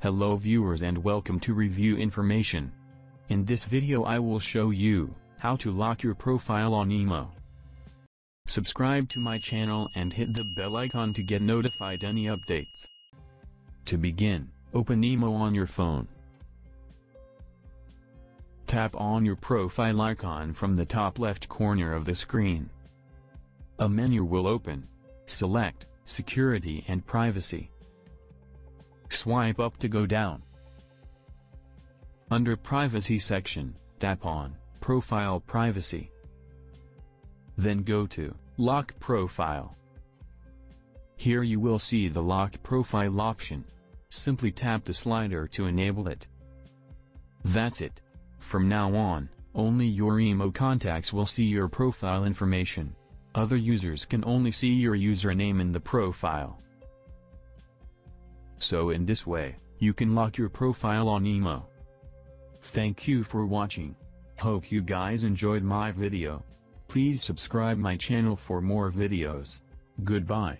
Hello viewers and welcome to Review Information. In this video I will show you, how to lock your profile on imo. Subscribe to my channel and hit the bell icon to get notified any updates. To begin, open imo on your phone. Tap on your profile icon from the top left corner of the screen. A menu will open. Select, Security and Privacy. Swipe up to go down. Under Privacy section, tap on Profile Privacy. Then go to Lock Profile. Here you will see the Lock Profile option. Simply tap the slider to enable it. That's it. From now on, only your imo contacts will see your profile information. Other users can only see your username in the profile. So in this way, you can lock your profile on imo. Thank you for watching. Hope you guys enjoyed my video. Please subscribe my channel for more videos. Goodbye.